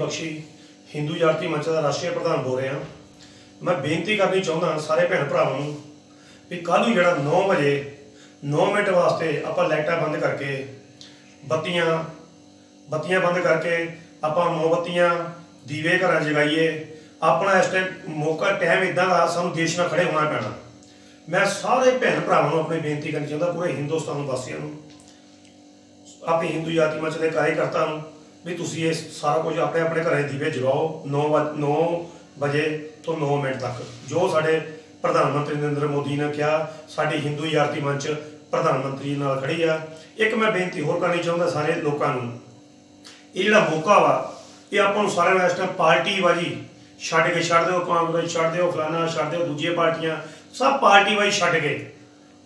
ਬਖਸ਼ੀ ਹਿੰਦੂ ਜਾਤੀ ਮੰਚ ਦਾ ਰਾਸ਼ਟਰੀ ਪ੍ਰਧਾਨ ਬੋਲ ਰਿਹਾ। ਮੈਂ ਬੇਨਤੀ ਕਰਨੀ ਚਾਹੁੰਦਾ ਸਾਰੇ ਭੈਣ ਭਰਾਵਾਂ ਨੂੰ ਵੀ ਕੱਲ੍ਹ ਨੂੰ ਜਿਹੜਾ 9 ਵਜੇ 9 ਮਿੰਟ ਵਾਸਤੇ ਆਪਾਂ ਲਾਈਟਾਂ ਬੰਦ ਕਰਕੇ ਬੱਤੀਆਂ ਬੱਤੀਆਂ ਬੰਦ ਕਰਕੇ ਆਪਾਂ ਮੋਮਬੱਤੀਆਂ, ਦੀਵੇ ਘਰਾਂ ਜਗਾਈਏ। ਆਪਣਾ ਇਸ ਟਾਈਮ ਮੌਕਾ ਟਾਈਮ ਇਦਾਂ ਦਾ ਸਾਨੂੰ ਦੇਸ਼ ਨਾਲ ਖੜੇ ਹੋਣਾ ਪੈਣਾ। ਮੈਂ ਸਾਰੇ ਭੈਣ ਭਰਾਵਾਂ ਨੂੰ ਆਪਣੀ ਬੇਨਤੀ ਕਰਨੀ ਚਾਹੁੰਦਾ, ਪੂਰੇ ਹਿੰਦੁਸਤਾਨ ਵਾਸੀਆਂ ਨੂੰ, ਆਪਣੀ ਹਿੰਦੂ ਜਾਤੀ ਮੰਚ ਦੇ ਕਾਰਜਕਰਤਾ ਨੂੰ ਵੀ ਤੁਸੀਂ ਇਹ ਸਾਰਾ ਕੁਝ ਆਪਣੇ ਆਪਣੇ ਘਰੇ ਦੀਵੇ ਜਗਾਓ 9 9 ਵਜੇ ਤੋਂ 9 ਮਿੰਟ ਤੱਕ। ਜੋ ਸਾਡੇ ਪ੍ਰਧਾਨ ਮੰਤਰੀ ਨਰਿੰਦਰ ਮੋਦੀ ਨੇ ਕਿਹਾ, ਸਾਡੀ ਹਿੰਦੂ ਯਾਰਤੀ ਮੰਚ ਪ੍ਰਧਾਨ ਮੰਤਰੀ ਨਾਲ ਖੜੀ ਆ। ਇੱਕ ਮੈਂ ਬੇਨਤੀ ਹੋਰ ਕਰਨੀ ਚਾਹੁੰਦਾ ਸਾਰੇ ਲੋਕਾਂ ਨੂੰ। ਇਹ ਜਿਹੜਾ ਮੌਕਾ ਵਾ, ਇਹ ਆਪਾਂ ਨੂੰ ਸਾਰਿਆਂ ਨੂੰ ਇਸ ਟਾਈਮ ਪਾਰਟੀ ਵਾਜ਼ੀ ਛੱਡ ਕੇ ਛੱਡ ਦਿਓ, ਕਾਂਗਰਸ ਛੱਡ ਦਿਓ ਫਲਾਣਾ ਛੱਡ ਦਿਓ, ਦੂਜੀਆਂ ਪਾਰਟੀਆਂ, ਸਭ ਪਾਰਟੀ ਬਾਜੀ ਛੱਡ ਕੇ।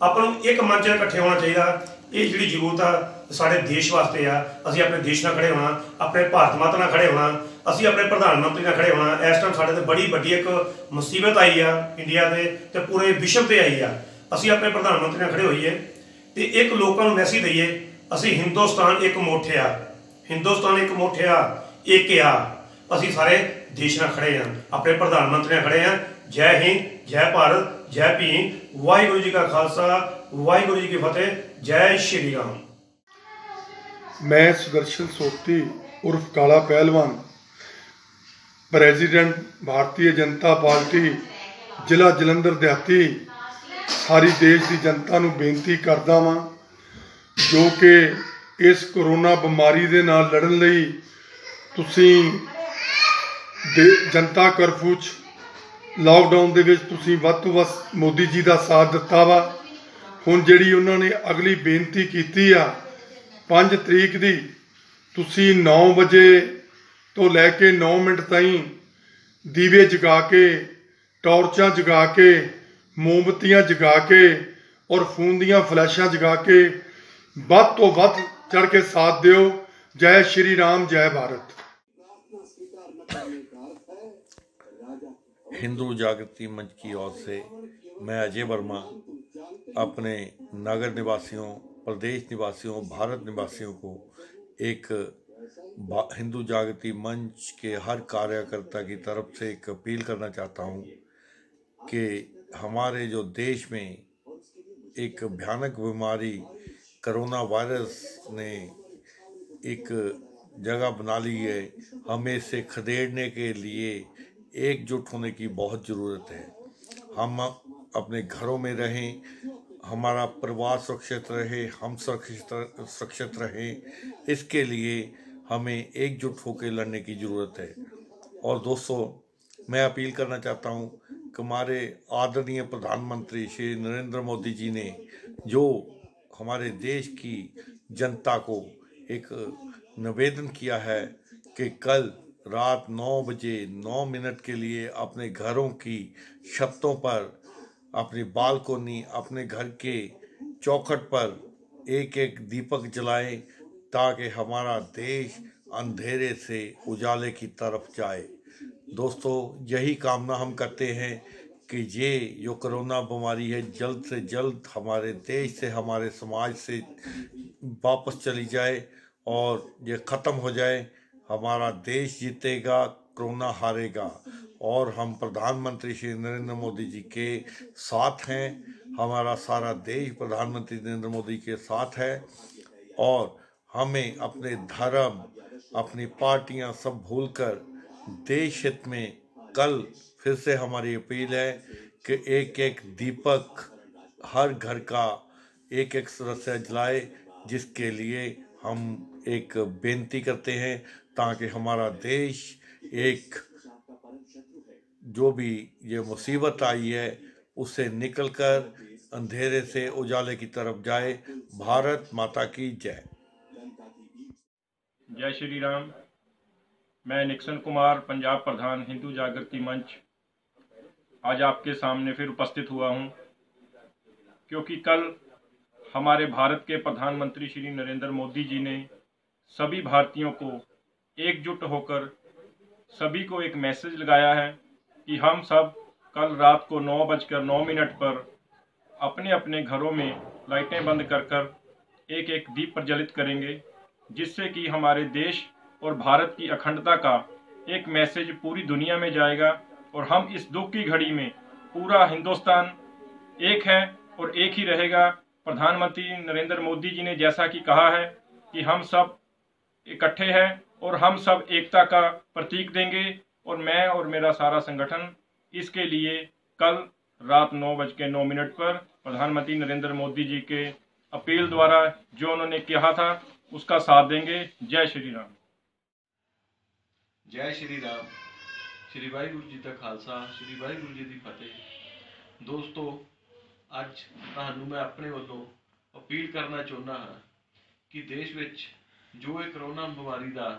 ਆਪਾਂ ਨੂੰ ਇੱਕ ਮੰਚ ਇਕੱਠੇ ਹੋਣਾ ਚਾਹੀਦਾ। ਇਹ ਜਿਹੜੀ ਜ਼ਰੂਰਤ ਆ ਸਾਡੇ ਦੇਸ਼ ਵਾਸਤੇ ਆ, ਅਸੀਂ ਆਪਣੇ ਦੇਸ਼ ਨਾਲ ਖੜੇ ਹੋਣਾ, ਆਪਣੇ ਭਾਰਤ ਮਾਤਾ ਨਾਲ ਖੜੇ ਹੋਣਾ, ਅਸੀਂ ਆਪਣੇ ਪ੍ਰਧਾਨ ਮੰਤਰੀ ਨਾਲ ਖੜੇ ਹੋਣਾ, ਇਸ ਟਾਈਮ ਸਾਡੇ ਤੇ ਬੜੀ ਵੱਡੀ ਇੱਕ ਮੁਸੀਬਤ ਆਈ ਆ ਇੰਡੀਆ ਦੇ ਤੇ ਪੂਰੇ ਵਿਸ਼ਵ ਤੇ ਆਈ ਆ। ਅਸੀਂ ਆਪਣੇ ਪ੍ਰਧਾਨ ਮੰਤਰੀ ਨਾਲ ਖੜੇ ਹੋਈਏ ਤੇ ਇੱਕ ਲੋਕਾਂ ਨੂੰ ਮੈਸੇਜ ਦਈਏ, ਅਸੀਂ ਹਿੰਦੁਸਤਾਨ ਇੱਕ ਮੋਠਿਆ ਹਿੰਦੁਸਤਾਨ ਇੱਕ ਮੋਠਿਆ ਇੱਕ ਆ। ਅਸੀਂ ਸਾਰੇ ਦੇਸ਼ ਨਾਲ ਖੜੇ ਆ, ਆਪਣੇ ਪ੍ਰਧਾਨ ਮੰਤਰੀ ਨਾਲ ਖੜੇ ਆ। ਜੈ ਹਿੰਦ, ਜੈ ਭਾਰਤ, ਜੈ ਭੀਮ, ਵਾਹਿਗੁਰੂ ਜੀ ਕਾ ਖਾਲਸਾ, ਵਾਹਿਗੁਰੂ ਜੀ ਕੀ ਫਤਿਹ, ਜੈ ਸ਼੍ਰੀ ਰਾਮ। ਮੈਂ ਸੁਦਰਸ਼ਨ ਸੋਤੀ ਉਰਫ ਕਾਲਾ ਪਹਿਲਵਾਨ, ਪ੍ਰੈਜ਼ੀਡੈਂਟ ਭਾਰਤੀ ਜਨਤਾ ਪਾਰਟੀ, ਜ਼ਿਲ੍ਹਾ ਜਲੰਧਰ ਦਿਹਾਤੀ, ਸਾਰੀ ਦੇਸ਼ ਦੀ ਜਨਤਾ ਨੂੰ ਬੇਨਤੀ ਕਰਦਾ ਵਾਂ ਜੋ ਕਿ ਇਸ ਕਰੋਨਾ ਬਿਮਾਰੀ ਦੇ ਨਾਲ ਲੜਨ ਲਈ ਤੁਸੀਂ ਦੇ ਜਨਤਾ ਕਰਫਿਊ 'ਚ ਲਾਕਡਾਊਨ ਦੇ ਵਿੱਚ ਤੁਸੀਂ ਵੱਧ ਤੋਂ ਵੱਧ ਮੋਦੀ ਜੀ ਦਾ ਸਾਥ ਦਿੱਤਾ ਵਾ। ਹੁਣ ਜਿਹੜੀ ਉਹਨਾਂ ਨੇ ਅਗਲੀ ਬੇਨਤੀ ਕੀਤੀ ਆ 5 ਤਰੀਕ ਦੀ ਤੁਸੀਂ 9 ਵਜੇ ਤੋਂ ਲੈ ਕੇ 9 ਮਿੰਟ ਤਾਈਂ ਦੀਵੇ ਜਗਾ ਕੇ ਟਾਰਚਾਂ ਜਗਾ ਕੇ ਮੋਮਬੱਤੀਆਂ ਜਗਾ ਕੇ ਔਰ ਫੋਨ ਦੀਆਂ ਫਲੈਸ਼ਾਂ ਜਗਾ ਕੇ ਵੱਧ ਤੋਂ ਵੱਧ ਚੜ ਕੇ ਸਾਥ ਦਿਓ ਜੈ ਸ਼੍ਰੀ ਰਾਮ ਜੈ ਭਾਰਤ हिंदू जागृति मंच की ओर से मैं अजय वर्मा अपने नगर निवासियों प्रदेश निवासियों, भारत निवासियों को एक हिंदू जागृति मंच के हर कार्यकर्ता की तरफ़ से एक अपील करना चाहता हूँ कि हमारे जो देश में एक भयानक बीमारी कोरोना वायरस ने एक जगह बना ली है, हमें इसे खदेड़ने के लिए एकजुट होने की बहुत ज़रूरत है। हम अपने घरों में रहें हमारा परिवार सुरक्षित रहे, हम सुरक्षित सुरक्षित रहें, इसके लिए हमें एकजुट होकर लड़ने की ज़रूरत है। और दोस्तों, मैं अपील करना चाहता हूँ कि हमारे आदरणीय प्रधानमंत्री श्री नरेंद्र मोदी जी ने जो हमारे देश की जनता को एक निवेदन किया है कि कल रात नौ बजे नौ मिनट के लिए अपने घरों की छतों पर अपनी बालकोनी, अपने घर के चौखट पर एक एक दीपक जलाएँ ताकि हमारा देश अंधेरे से उजाले की तरफ़ जाए। दोस्तों, यही कामना हम करते हैं कि ये जो कोरोना बीमारी है, जल्द से जल्द हमारे देश से, हमारे समाज से वापस चली जाए और ये ख़त्म हो जाए। हमारा देश जीतेगा कोरोना हारेगा। और हम प्रधानमंत्री श्री नरेंद्र मोदी जी के साथ हैं। हमारा सारा देश प्रधानमंत्री नरेंद्र मोदी के साथ है। और हमें अपने धर्म, अपनी पार्टियाँ सब भूलकर देश हित में कल फिर से हमारी अपील है कि एक एक दीपक हर घर का एक एक सदस्य जलाए, जिसके लिए हम एक बेनती करते हैं ताकि हमारा देश एक जो भी ये मुसीबत आई है, उससे निकलकर अंधेरे से उजाले की तरफ़ जाए। भारत माता की जय। जय श्री राम। मैं निक्सन कुमार, पंजाब प्रधान हिंदू जागृति मंच। आज आपके सामने फिर उपस्थित हुआ हूँ, क्योंकि कल हमारे भारत के प्रधानमंत्री श्री नरेंद्र मोदी जी ने सभी भारतीयों को एकजुट होकर सभी को एक मैसेज लगाया है कि हम सब कल रात को नौ बजकर नौ मिनट पर अपने अपने घरों में लाइटें बंद कर कर एक एक दीप प्रज्वलित करेंगे, जिससे कि हमारे देश और भारत की अखंडता का एक मैसेज पूरी दुनिया में जाएगा और हम इस दुख की घड़ी में पूरा हिंदुस्तान एक है और एक ही रहेगा। प्रधानमंत्री नरेंद्र मोदी जी ने जैसा कि कहा है कि हम सब इकट्ठे हैं और हम सब एकता का प्रतीक देंगे और मैं और मेरा सारा संगठन इसके लिए कल रात नौ बज के नौ मिनट पर प्रधानमंत्री नरेंद्र मोदी जी के अपील द्वारा जो उन्होंने कहा था उसका साथ देंगे जय श्री राम ਜੈ ਸ਼੍ਰੀ ਰਾਮ ਸ਼੍ਰੀ ਵਾਹਿਗੁਰੂ ਜੀ ਦਾ ਖਾਲਸਾ ਸ਼੍ਰੀ ਵਾਹਿਗੁਰੂ ਜੀ ਦੀ ਫਤਿਹ ਦੋਸਤੋ ਅੱਜ ਤੁਹਾਨੂੰ ਮੈਂ ਆਪਣੇ ਵੱਲੋਂ ਅਪੀਲ ਕਰਨਾ ਚਾਹੁੰਦਾ ਹਾਂ ਕਿ ਦੇਸ਼ ਵਿੱਚ ਜੋ ਇਹ ਕਰੋਨਾ ਬਿਮਾਰੀ ਦਾ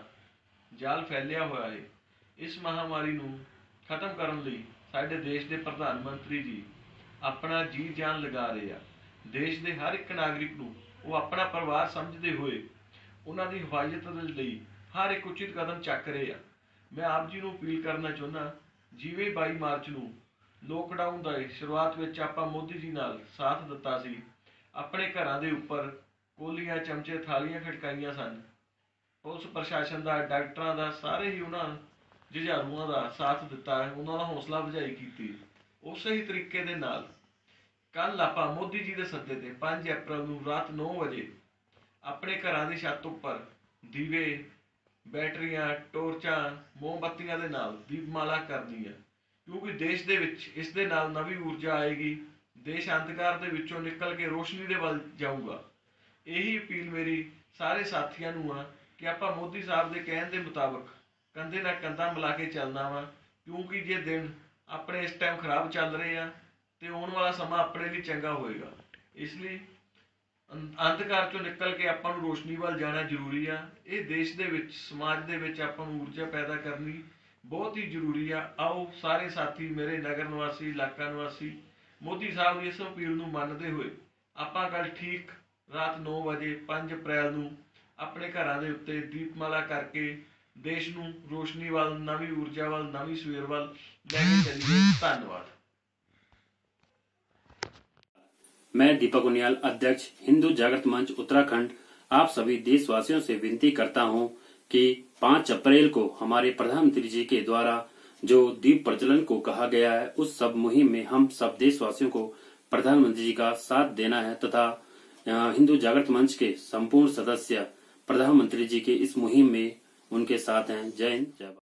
ਜਾਲ ਫੈਲਿਆ ਹੋਇਆ ਹੈ। ਇਸ ਮਹਾਮਾਰੀ ਨੂੰ ਖਤਮ ਕਰਨ ਲਈ ਸਾਡੇ ਦੇਸ਼ ਦੇ ਪ੍ਰਧਾਨ ਮੰਤਰੀ ਜੀ ਆਪਣਾ ਜੀ ਜਾਨ ਲਗਾ ਰਹੇ ਆ। ਦੇਸ਼ ਦੇ ਹਰ ਇੱਕ ਨਾਗਰਿਕ ਨੂੰ ਉਹ ਆਪਣਾ ਪਰਿਵਾਰ ਸਮਝਦੇ ਹੋਏ ਉਹਨਾਂ ਦੀ ਹਿਫਾਜ਼ਤ ਦੇ ਲਈ ਹਰ ਇੱਕ ਉਚਿਤ ਕਦਮ ਚੱਕ ਰਹੇ ਆ। ਮੈਂ ਆਪ ਜੀ ਨੂੰ ਅਪੀਲ ਕਰਨਾ ਚਾਹੁੰਦਾ ਜਿਵੇਂ 22 ਮਾਰਚ ਨੂੰ ਲੋਕਡਾਊਨ ਦਾ ਸ਼ੁਰੂਆਤ ਵਿੱਚ ਆਪਾਂ ਮੋਦੀ ਜੀ ਨਾਲ ਸਾਥ ਦਿੱਤਾ ਸੀ, ਆਪਣੇ ਘਰਾਂ ਦੇ ਉੱਪਰ ਕੋਲੀਆਂ, ਚਮਚੇ, ਥਾਲੀਆਂ ਖੜਕਾਈਆਂ ਸਨ। ਪੁਲਿਸ ਪ੍ਰਸ਼ਾਸਨ ਦਾ, ਡਾਕਟਰਾਂ ਦਾ, ਸਾਰੇ ਹੀ ਉਹਨਾਂ ਜੁਝਾਰੂਆਂ ਦਾ ਸਾਥ ਦਿੱਤਾ ਹੈ। ਉਹਨਾਂ ਦਾ ਹੌਸਲਾ ਅਫਜ਼ਾਈ ਕੀਤੀ ਉਸੇ ਹੀ ਤਰੀਕੇ ਦੇ ਨਾਲ ਕੱਲ ਆਪਾਂ ਮੋਦੀ ਜੀ ਦੇ ਸੱਦੇ ਤੇ 5 ਅਪ੍ਰੈਲ ਨੂੰ ਰਾਤ 9 ਵਜੇ ਆਪਣੇ ਘਰਾਂ ਦੀ ਛੱਤ ਉੱਪਰ ਦੀਵੇ, ਬੈਟਰੀਆਂ, ਟੋਰਚਾਂ, ਮੋਮਬੱਤੀਆਂ ਦੇ ਨਾਲ ਦੀਪਮਾਲਾ ਕਰਨੀ ਹੈ। ਕਿਉਂਕਿ ਦੇਸ਼ ਦੇ ਵਿੱਚ ਇਸ ਦੇ ਨਾਲ ਨਵੀਂ ਊਰਜਾ ਆਏਗੀ। ਦੇਸ਼ ਅੰਧਕਾਰ ਦੇ ਵਿੱਚੋਂ ਨਿਕਲ ਕੇ ਰੋਸ਼ਨੀ ਦੇ ਵੱਲ ਜਾਊਗਾ। ਇਹੀ ਅਪੀਲ ਮੇਰੀ ਸਾਰੇ ਸਾਥੀਆਂ ਨੂੰ ਆ ਕਿ ਆਪਾਂ ਮੋਦੀ ਸਾਹਿਬ ਦੇ ਕਹਿਣ ਦੇ ਮੁਤਾਬਕ ਕੰਧੇ ਨਾਲ ਕੰਧਾ ਮਿਲਾ ਕੇ ਚੱਲਣਾ ਵਾ, ਕਿਉਂਕਿ ਜੇ ਦਿਨ ਆਪਣੇ ਇਸ ਟਾਈਮ ਖਰਾਬ ਚੱਲ ਰਹੇ ਆ, ਤੇ ਆਉਣ ਵਾਲਾ ਸਮਾਂ ਆਪਣੇ ਲਈ ਚੰਗਾ ਹੋਏਗਾ। ਇਸ ਲਈ ਅੰਧ- ਅੰਧਕਾਰ ਚੋਂ ਨਿਕਲ ਕੇ ਆਪਾਂ ਨੂੰ ਰੋਸ਼ਨੀ ਵੱਲ ਜਾਣਾ ਜ਼ਰੂਰੀ ਆ। ਇਹ ਦੇਸ਼ ਦੇ ਵਿੱਚ, ਸਮਾਜ ਦੇ ਵਿੱਚ ਆਪਾਂ ਨੂੰ ਊਰਜਾ ਪੈਦਾ ਕਰਨੀ ਬਹੁਤ ਹੀ ਜ਼ਰੂਰੀ ਆ। ਆਓ ਸਾਰੇ ਸਾਥੀ, ਮੇਰੇ ਨਗਰ ਨਿਵਾਸੀ, ਇਲਾਕਾ ਨਿਵਾਸੀ, ਮੋਦੀ ਸਾਹਿਬ ਦੀ ਇਸ ਅਪੀਲ ਨੂੰ ਮੰਨਦੇ ਹੋਏ ਆਪਾਂ ਕੱਲ ਠੀਕ ਰਾਤ 9 ਵਜੇ 5 ਅਪ੍ਰੈਲ ਨੂੰ ਆਪਣੇ ਘਰਾਂ ਦੇ ਉੱਤੇ ਦੀਪਮਾਲਾ ਕਰਕੇ ਦੇਸ਼ ਨੂੰ ਰੋਸ਼ਨੀ ਵੱਲ ਨਵੀਂ ਊਰਜਾ ਵੱਲ ਨਵੀਂ ਸਵੇਰ ਵੱਲ ਲੈ ਕੇ ਚੱਲੀਏ ਧੰਨਵਾਦ मैं दीपक उनियाल अध्यक्ष हिंदू जागृत मंच उत्तराखंड आप सभी देशवासियों से विनती करता हूं कि 5 अप्रैल को हमारे प्रधानमंत्री जी के द्वारा जो दीप प्रज्वलन को कहा गया है उस सब मुहिम में हम सब देशवासियों को प्रधानमंत्री जी का साथ देना है तथा अ, हिंदू जागृत मंच के संपूर्ण सदस्य प्रधानमंत्री जी के इस मुहिम में उनके साथ हैं जय हिंद जय